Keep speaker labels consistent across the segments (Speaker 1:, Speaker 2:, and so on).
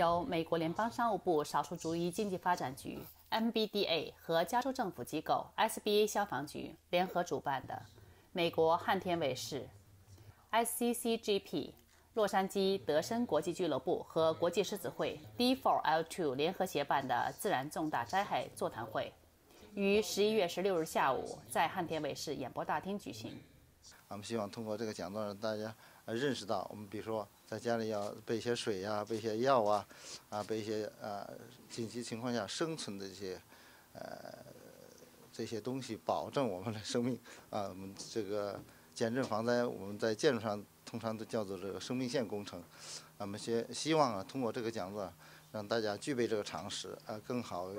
Speaker 1: 由美国联邦商务部少数族裔经济发展局 （MBDA） 和加州政府机构 SBA 消防局联合主办的美国汉天卫士 （SCCGP） 洛杉矶德森国际俱乐部和国际狮子会 D4L2 联合协办的自然重大灾害座谈会，于十一月十六日下午在汉天卫视演播大厅举行。
Speaker 2: 我们希望通过这个讲座，让大家呃认识到，我们比如说在家里要备一些水呀，备一些药啊，啊，备一些呃紧急情况下生存的这些呃这些东西，保证我们的生命啊。我们这个减震防灾，我们在建筑上通常都叫做这个生命线工程。我们希希望啊，通过这个讲座，让大家具备这个常识，啊，更好。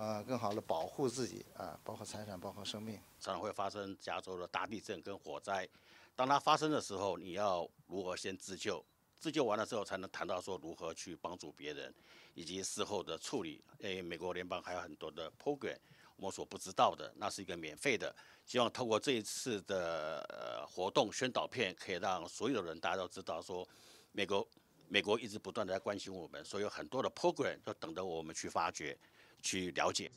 Speaker 2: 呃，更好的保护自己啊，包括财产，包括生命。
Speaker 3: 常常会发生加州的大地震跟火灾，当它发生的时候，你要如何先自救？自救完了之后，才能谈到说如何去帮助别人，以及事后的处理。诶，美国联邦还有很多的 program，我们所不知道的，那是一个免费的。希望透过这一次的呃活动宣导片，可以让所有的人大家都知道说，美国美国一直不断的在关心我们，所以有很多的 program 就等着我们去发掘。去了解。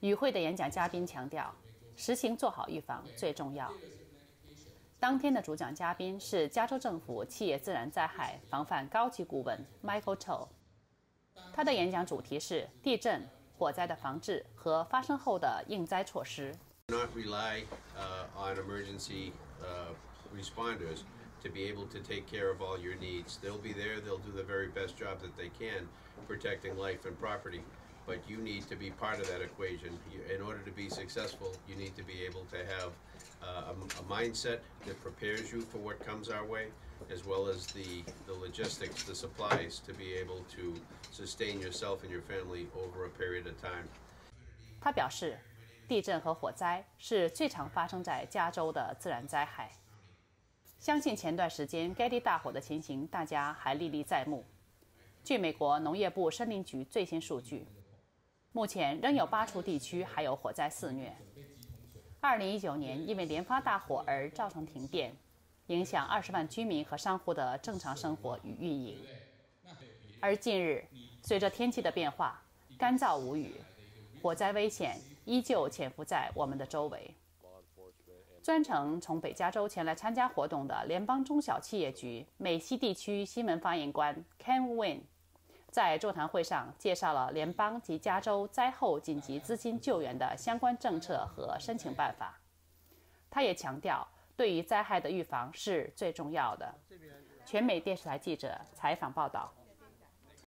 Speaker 1: 与会的演讲嘉宾强调，实行做好预防最重要。当天的主讲嘉宾是加州政府企业自然灾害防范高级顾问 Michael Cho，他的演讲主题是地震、火灾的防治和发生后的应灾措施。
Speaker 4: Not rely on emergency responders to be able to take care of all your needs. They'll be there. They'll do the very best job that they can protecting life and property. but you need to be part of that equation. in order to be successful, you need to be able to have uh, a, a, mindset that prepares you for what comes our way, as well as the, the logistics, the supplies to be able to sustain yourself and your family over a period of time.
Speaker 1: 他表示，地震和火灾是最常发生在加州的自然灾害。相信前段时间该地大火的情形，大家还历历在目。据美国农业部森林局最新数据， 目前仍有八处地区还有火灾肆虐。二零一九年因为连发大火而造成停电，影响二十万居民和商户的正常生活与运营。而近日，随着天气的变化，干燥无雨，火灾危险依旧潜伏在我们的周围。专程从北加州前来参加活动的联邦中小企业局美西地区新闻发言官 Ken Win。在座谈会上介绍了联邦及加州灾后紧急资金救援的相关政策和申请办法。他也强调，对于灾害的预防是最重要的。全美电视台记者采访报道。